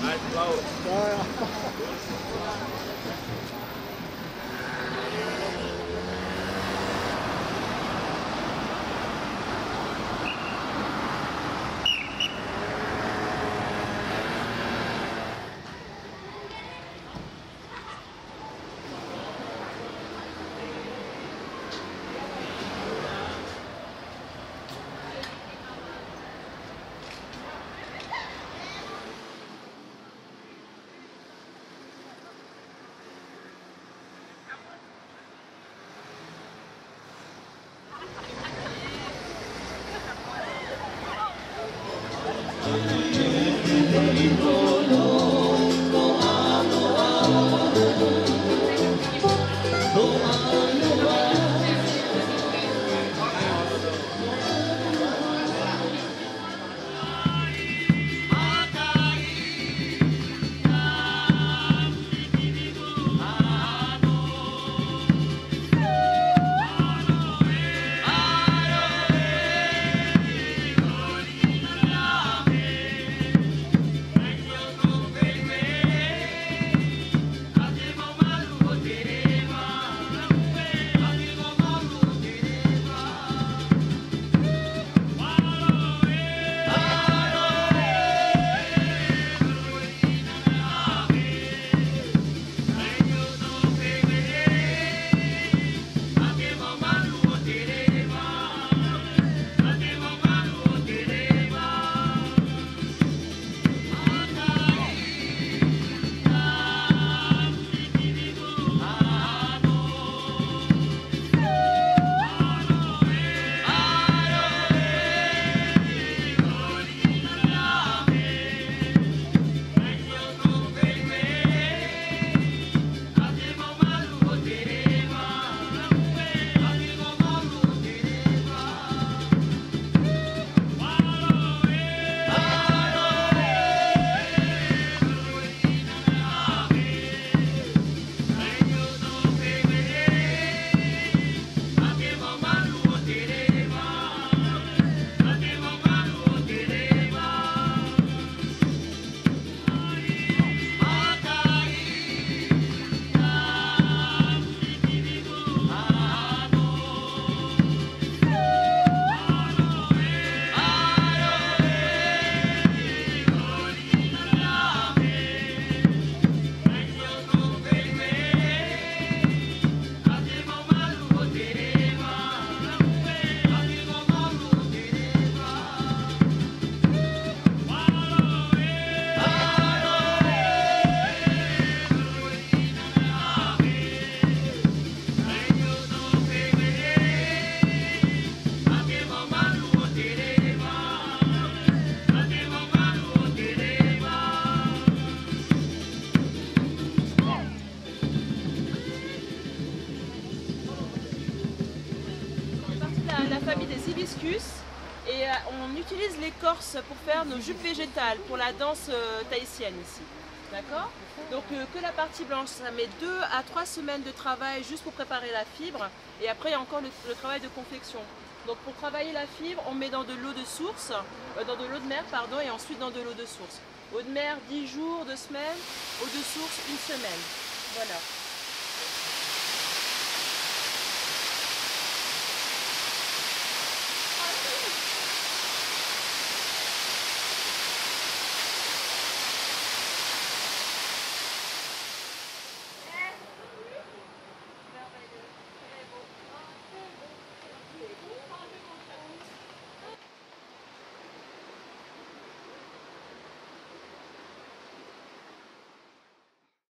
Nice blow. la famille des hibiscus et euh, on utilise l'écorce pour faire nos jupes végétales pour la danse euh, tahitienne ici. D'accord? Donc euh, que la partie blanche, ça met deux à trois semaines de travail juste pour préparer la fibre et après il y a encore le, travail de confection. Donc pour travailler la fibre, on met dans de l'eau de source, dans de l'eau de mer pardon, et ensuite dans de l'eau de source. Eau de mer 10 jours, 2 semaines, eau de source une semaine. Voilà.